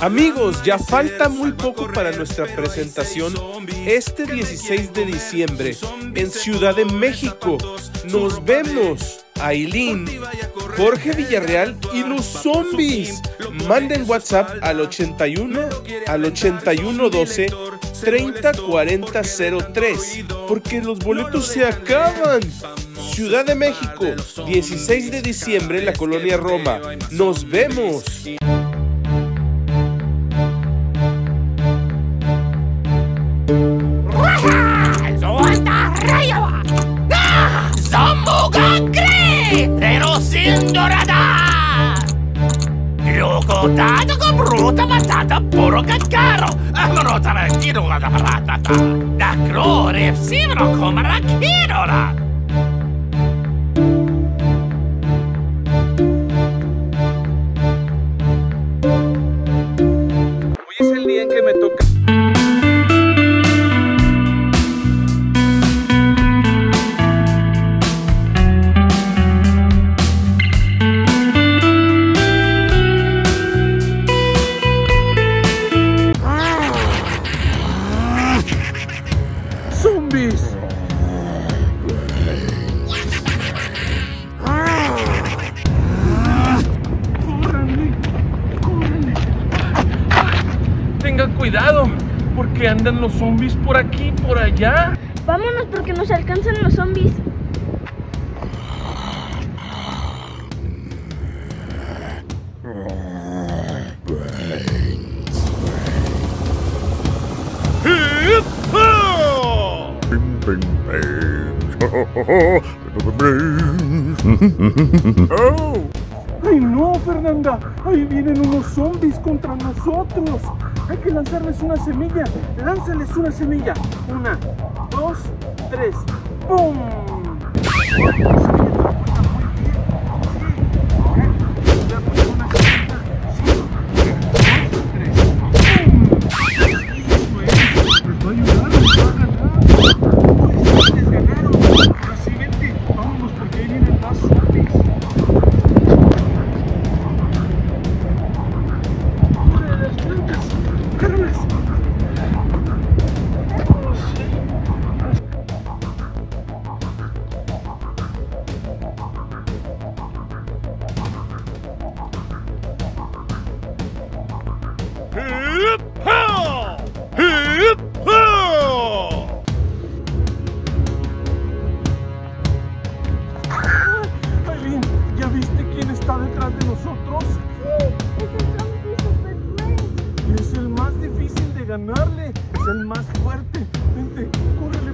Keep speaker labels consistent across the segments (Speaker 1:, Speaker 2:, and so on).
Speaker 1: Amigos, ya falta muy poco para nuestra presentación este 16 de diciembre en Ciudad de México. Nos vemos. Aileen, Jorge Villarreal y los zombies. Manden WhatsApp al 81 al 8112 304003 porque los boletos se acaban. Ciudad de México, 16 de diciembre en la colonia Roma. Nos vemos.
Speaker 2: たまただボロがガロあのたらキロがだ
Speaker 1: らたただクローレフシブロコマラキロラ Tengan cuidado, porque andan los zombies por aquí, por allá.
Speaker 3: Vámonos porque nos alcanzan los zombies.
Speaker 1: ¡Ay no, Fernanda! ¡Ahí vienen unos zombies contra nosotros! Hay que lanzarles una semilla. Lánzales una semilla. Una, dos, tres. ¡Pum! Ganarle, es el más fuerte. Vente, córrele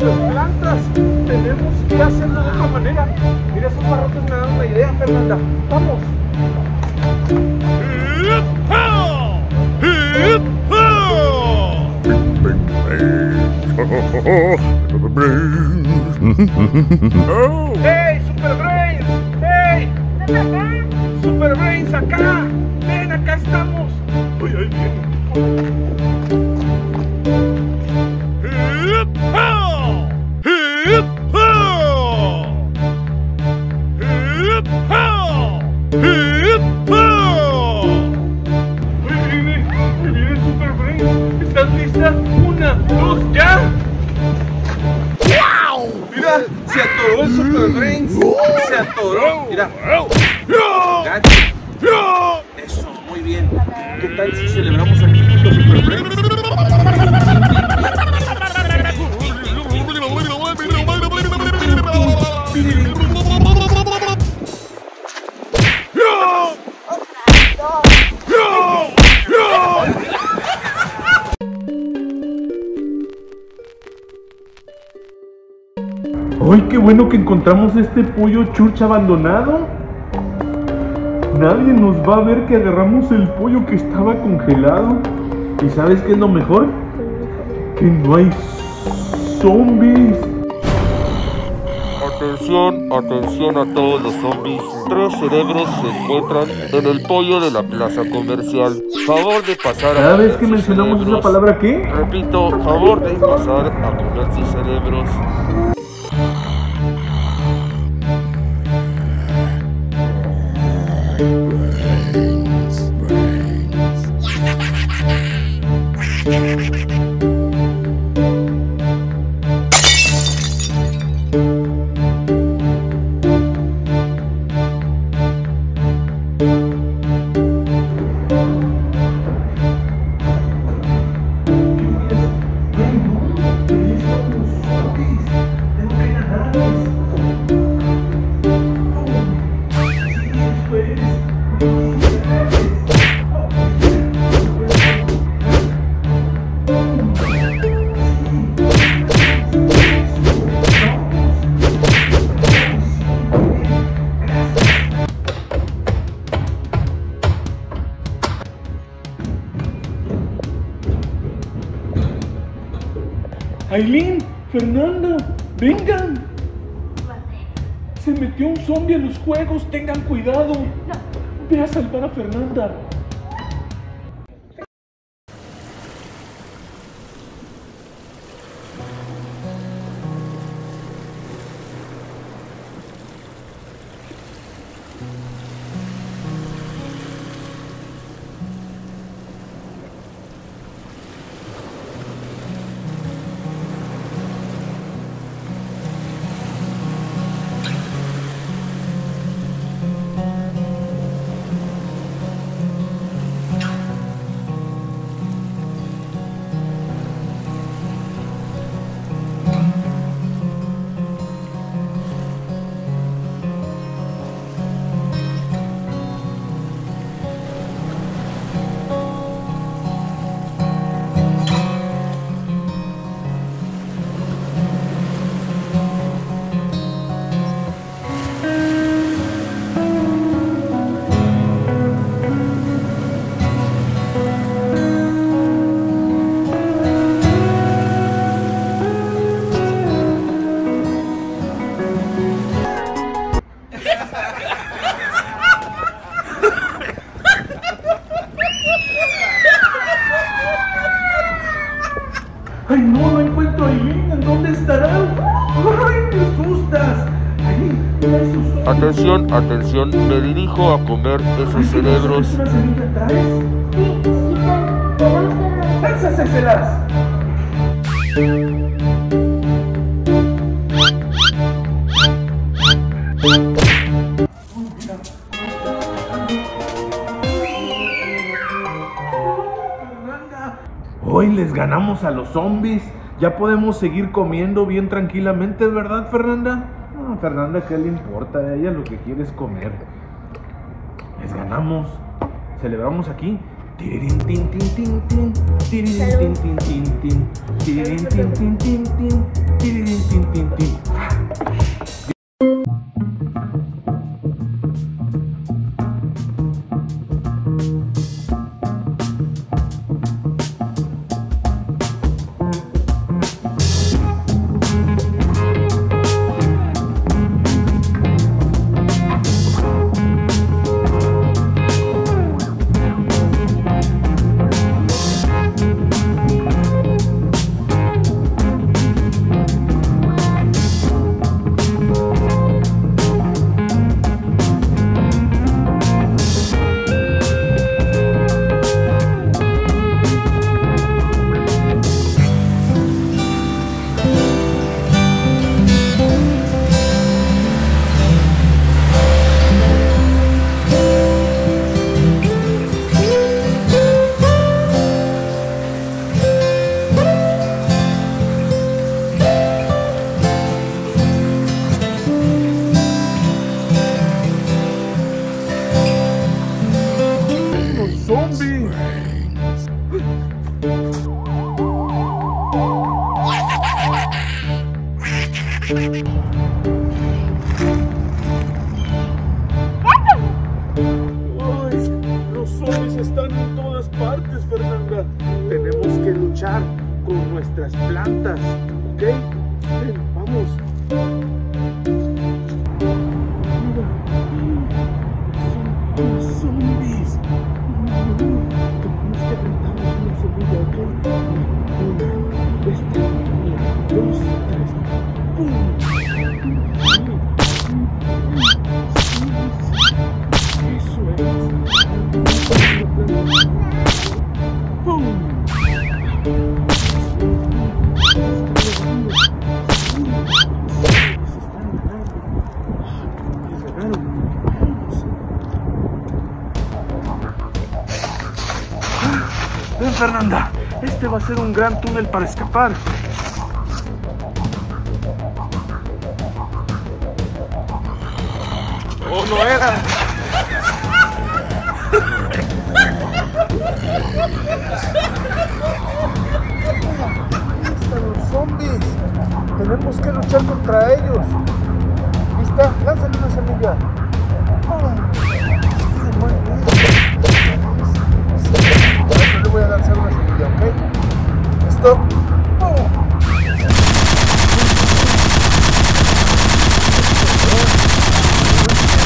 Speaker 1: nuestras plantas. Tenemos que hacerlo de otra manera. Mira, esos barrotes me dan una idea, Fernanda. Vamos. ¡Hey, Super Brains! ¡Hey!
Speaker 3: ¿Estás acá?
Speaker 1: ¡Super Brains, acá! ¡Ven, acá estamos! ¡Ay, ahí viene! Ya! ¡Mira! ¡Se atoró el Super Brains! ¡Se atoró! ¡Mira! Eso, muy bien. ¿Qué tal si celebramos aquí Super Brains? ¡Ay, qué bueno que encontramos este pollo church abandonado! Nadie nos va a ver que agarramos el pollo que estaba congelado. ¿Y sabes qué es lo mejor? Que no hay zombies.
Speaker 4: Atención, atención a todos los zombies. Tres cerebros se encuentran en el pollo de la plaza comercial. Favor de pasar
Speaker 1: Cada
Speaker 4: a
Speaker 1: vez
Speaker 4: comer
Speaker 1: que mencionamos esa
Speaker 4: cerebros.
Speaker 1: palabra, ¿qué?
Speaker 4: Repito, favor de pasar a comer sus cerebros. rain.
Speaker 1: Aileen, Fernanda, vengan. Se metió un zombie a los juegos, tengan cuidado. Ve a salvar a Fernanda.
Speaker 4: Atención, atención, me dirijo a comer esos
Speaker 1: Ay, ¿qué
Speaker 4: cerebros.
Speaker 3: Sí.
Speaker 1: Hoy les ganamos a los zombies. Ya podemos seguir comiendo bien tranquilamente, ¿verdad, Fernanda? Fernanda, ¿qué le importa? A ella lo que quiere es comer. Les ganamos. Celebramos aquí. Tirirín, tin, tin, tin, tin. Tirirín, tin, tin, tin, tin. Tirirín, tin, tin, tin, tin. Tirirín, tin, tin, tin. tenemos que luchar con nuestras plantas, ¿ok? Ven Fernanda, este va a ser un gran túnel para escapar. ¡Oh, no era! están los zombies. Tenemos que luchar contra ellos. ¿Lista? Lánzale una semilla. ¡Pum! Sí, voy a lanzar una semilla, ¿ok? ¡Pum!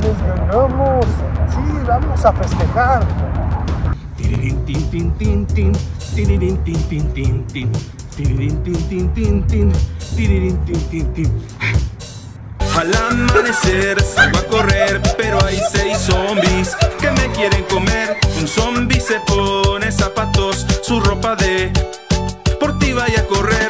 Speaker 1: ¡Les ganamos! Sí, vamos a festejar.
Speaker 5: Al amanecer salgo a correr, pero hay seis zombies que me quieren comer. Un zombie se pone zapatos, su ropa de deportiva y a correr.